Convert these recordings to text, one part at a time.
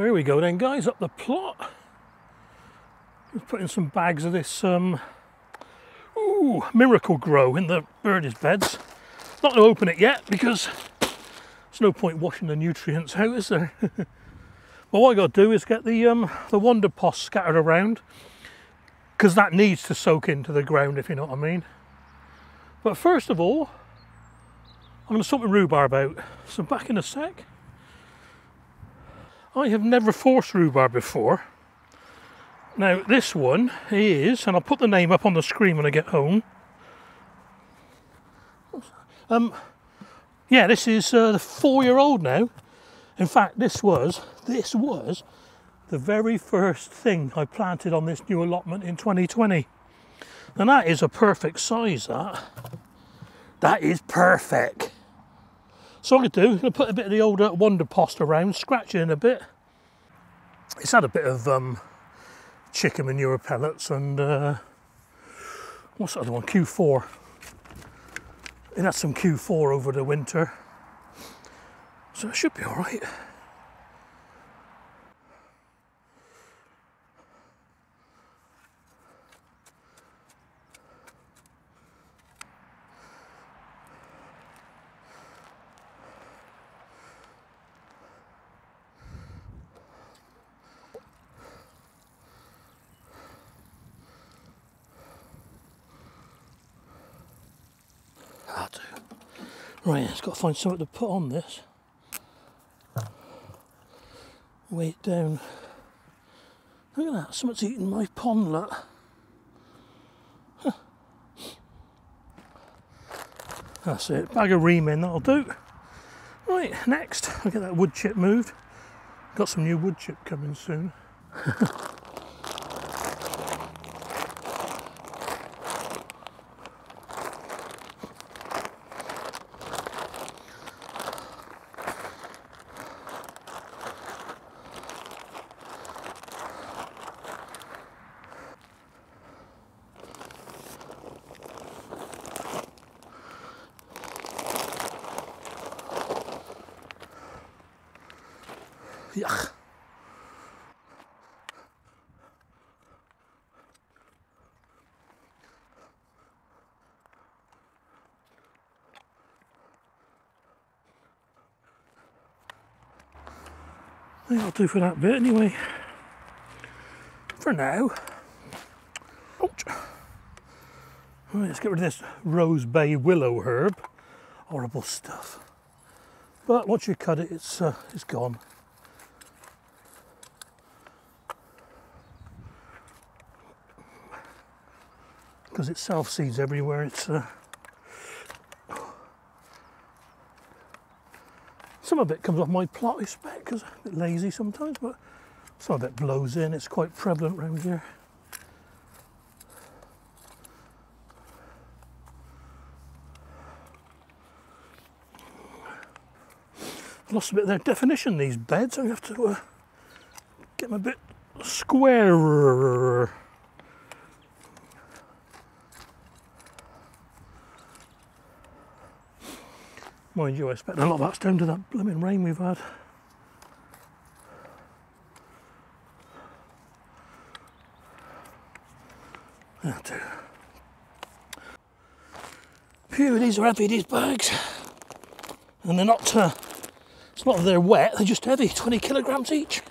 Here we go then guys, up the plot. Just putting some bags of this um, ooh, Miracle-Gro in the birdies beds. Not going to open it yet because there's no point washing the nutrients out, is there? but what I got to do is get the um, the Wonderpost scattered around because that needs to soak into the ground, if you know what I mean. But first of all, I'm going to sort my rhubarb out. So back in a sec. I have never forced rhubarb before. Now this one is, and I'll put the name up on the screen when I get home. Um, yeah, this is uh, the four-year-old now. In fact, this was this was the very first thing I planted on this new allotment in 2020. And that is a perfect size, that. That is perfect. So I'm going to do, I'm going to put a bit of the older Wonderpost around, scratch it in a bit. It's had a bit of um, chicken manure pellets and uh, what's the other one? Q4. It had some Q4 over the winter. So it should be all right. Right, it's got to find something to put on this. Weight down. Look at that, something's eating my pondlet. That's it, bag of ream in, that'll do. Right, next, I'll get that wood chip moved. Got some new wood chip coming soon. Yuck. I think I'll do for that bit anyway. For now. Ouch. Right, let's get rid of this rose bay willow herb. Horrible stuff. But once you cut it, it's uh, it's gone. Because it self seeds everywhere. It's uh, some of it comes off my plot, I expect, because I'm a bit lazy sometimes, but some of it blows in. It's quite prevalent around here. lost a bit of their definition, these beds. I have to uh, get them a bit squarer. Mind you, I expect a lot of that's down to that blooming rain we've had. Phew, these are heavy, these bags. And they're not, uh, it's not that they're wet, they're just heavy, 20 kilograms each.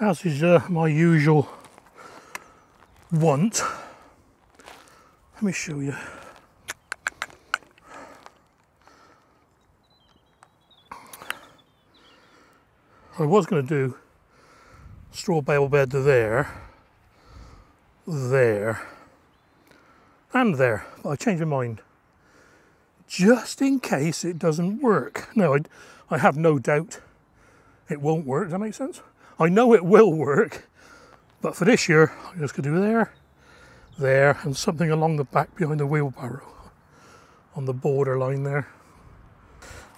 As is uh, my usual want. Let me show you. I was going to do straw bale bed there, there, and there. But I changed my mind. Just in case it doesn't work. No, I, I have no doubt it won't work. Does that make sense? I know it will work, but for this year, I'm just going to do there, there, and something along the back behind the wheelbarrow on the borderline there.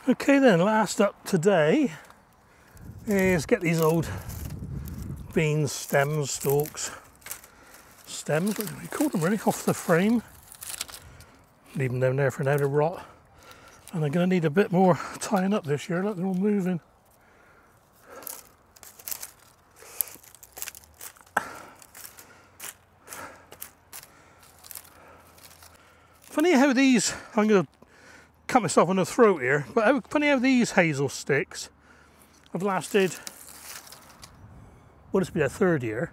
Okay, then, last up today is get these old beans, stems, stalks, stems, what do we call them really, off the frame. Leave them down there for now to rot. And I'm going to need a bit more tying up this year. Look, they're all moving. Funny how these, I'm going to cut myself on the throat here, but how, funny how these hazel sticks have lasted, what well, this be their third year,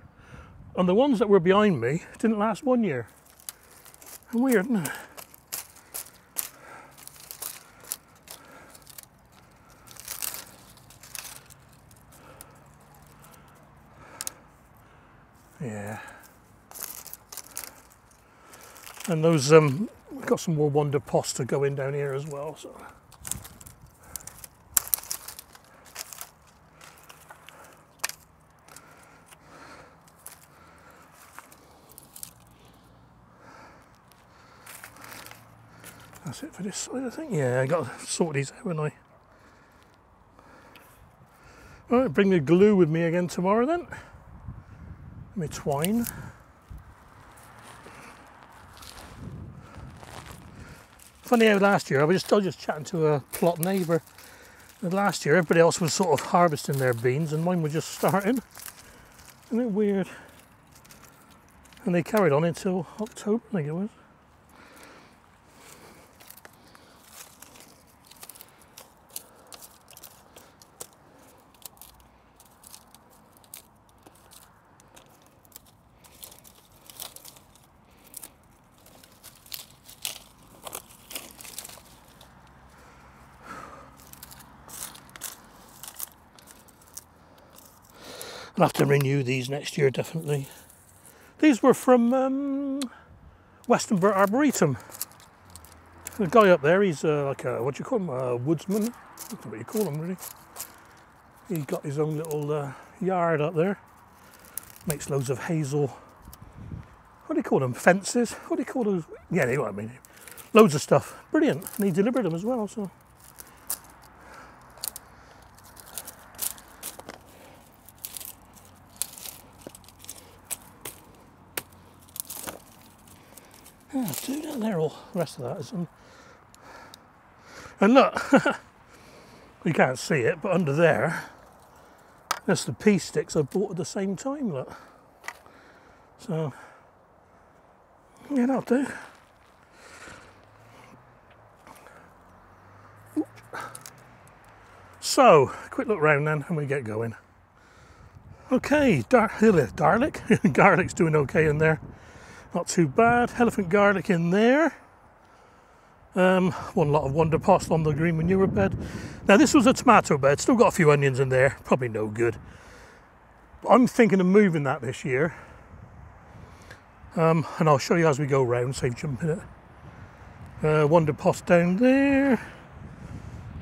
and the ones that were behind me didn't last one year. Weird, isn't it? Yeah. And those um, We've got some more Wonder Pasta going down here as well. So. That's it for this side, I think. Yeah, I got to sort these out, haven't I? All right, bring the glue with me again tomorrow then. Let me twine. Funny how last year I was was just chatting to a plot neighbour. last year everybody else was sort of harvesting their beans and mine was just starting. Isn't it weird? And they carried on until October, I think it was. I'll have to renew these next year, definitely. These were from um, Arboretum. The guy up there, he's uh, like a, what do you call him, a woodsman? That's what you call him, really. He got his own little uh, yard up there. Makes loads of hazel, what do you call them, fences? What do you call those? Yeah, you know what I mean. Loads of stuff. Brilliant. And he delivered them as well, so. Yeah, down there, all the rest of that is on. And look, you can't see it, but under there, that's the pea sticks I bought at the same time, look. So, yeah, that'll do. So, quick look round then and we get going. Okay, dar- garlic. Garlic's doing okay in there. Not too bad. Elephant garlic in there. Um, one lot of wonder pasta on the green manure bed. Now this was a tomato bed, still got a few onions in there, probably no good. I'm thinking of moving that this year. Um, and I'll show you as we go round, save jumping it. Uh, wonder pasta down there.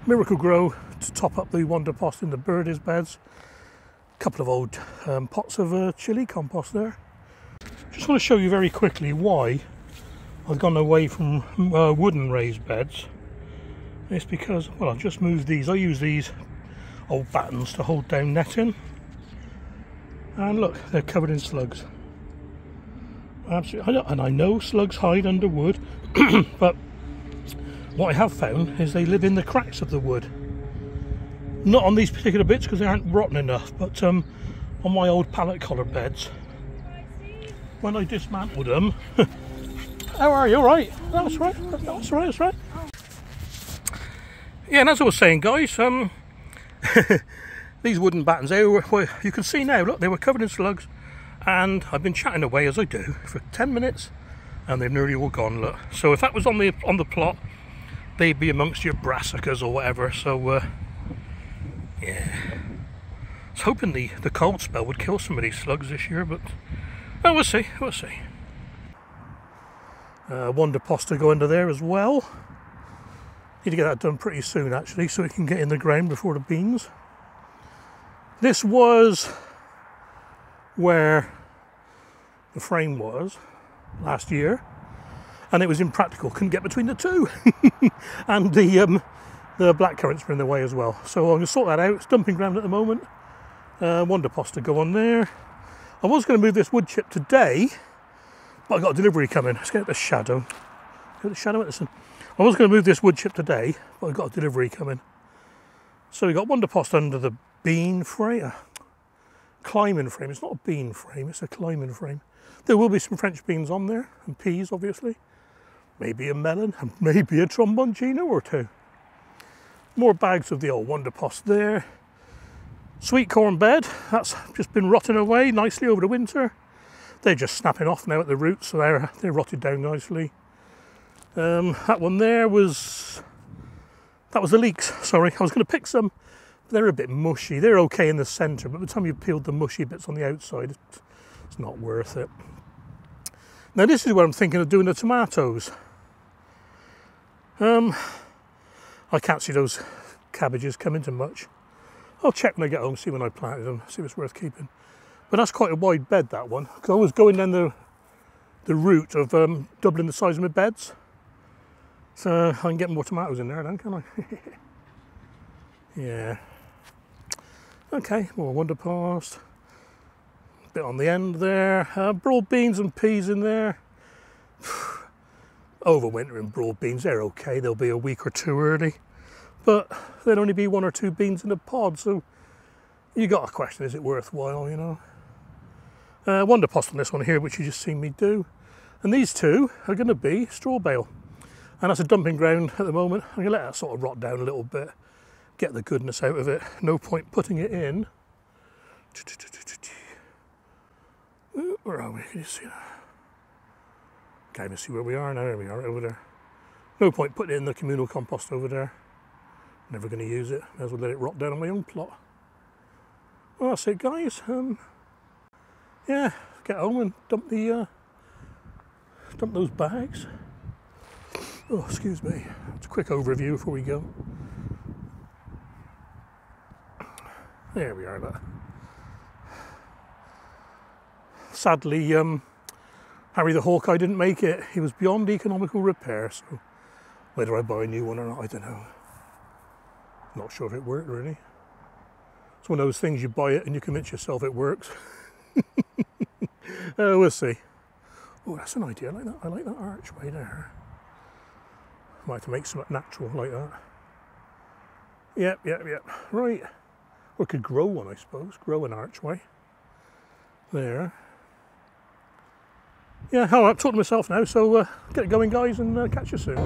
Miracle-Gro to top up the wonder pasta in the birdies beds. A couple of old um, pots of uh, chili compost there. Just want to show you very quickly why I've gone away from uh, wooden raised beds. It's because, well, I've just moved these. I use these old battens to hold down netting. And look, they're covered in slugs. Absolutely, and I know slugs hide under wood, but what I have found is they live in the cracks of the wood. Not on these particular bits because they aren't rotten enough, but um, on my old pallet collar beds, when I dismantled them. How are you? All right? That's right. That's right. That's right. Yeah, and as I was saying, guys, um, these wooden battens, they were, well, you can see now, look, they were covered in slugs, and I've been chatting away as I do for 10 minutes, and they've nearly all gone, look. So if that was on the on the plot, they'd be amongst your brassicas or whatever, so, uh, yeah. I was hoping the, the cold spell would kill some of these slugs this year, but oh, we'll see, we'll see. Uh, Wonder Posta go under there as well. Need to get that done pretty soon actually, so it can get in the ground before the beans. This was where the frame was last year, and it was impractical. Couldn't get between the two, and the um, the black currants were in the way as well. So I'm going to sort that out. It's dumping ground at the moment. Uh, Wonder Posta go on there. I was going to move this wood chip today, but I got a delivery coming. Let's get the shadow. Get the shadow at. I was going to move this wood chip today, but I got a delivery coming. So we got Wonder Posta under the bean frame, climbing frame. It's not a bean frame, it's a climbing frame. There will be some French beans on there, and peas obviously. Maybe a melon, and maybe a tromboncino or two. More bags of the old Wonder Posta there. Sweet corn bed, that's just been rotting away nicely over the winter. They're just snapping off now at the roots, so they're, they're rotted down nicely. Um, that one there was, that was the leeks, sorry. I was going to pick some, they're a bit mushy. They're okay in the centre, but by the time you've peeled the mushy bits on the outside, it's not worth it. Now this is where I'm thinking of doing the tomatoes. Um, I can't see those cabbages coming to much. I'll check when I get home, see when I planted them, see if it's worth keeping. But that's quite a wide bed, that one, because I was going down the, the route of um, doubling the size of my beds. So I can get more tomatoes in there then, can I? yeah. Okay, more Wonderpost. Bit on the end there. Uh, broad beans and peas in there. Overwintering broad beans, they're okay. They'll be a week or two early. But there'd only be one or two beans in a pod, so you got a question, is it worthwhile, you know? Uh, Wonderpost on this one here, which you just seen me do. And these two are going to be straw bale. And that's a dumping ground at the moment. I'm going to let that sort of rot down a little bit, get the goodness out of it. No point putting it in. Where are we? Can you see that? Can't even see where we are now. There we are, over there. No point putting it in the communal compost over there. Never going to use it. As well let it rot down on my own plot. Well, that's it, guys. Um, yeah, get home and dump the uh, dump those bags. Oh, excuse me. It's a quick overview before we go. There we are. That. Sadly, um, Harry the Hawkeye didn't make it. He was beyond economical repair. So whether I buy a new one or not, I don't know. Not sure if it worked really. It's one of those things you buy it and you convince yourself it works. uh, we'll see. Oh, that's an idea. I like that. I like that archway there. Might have to make something natural like that. Yep, yep, yep. Right. We could grow one, I suppose. Grow an archway. There. Yeah, right, I'm talking to myself now, so uh, get it going, guys, and uh, catch you soon.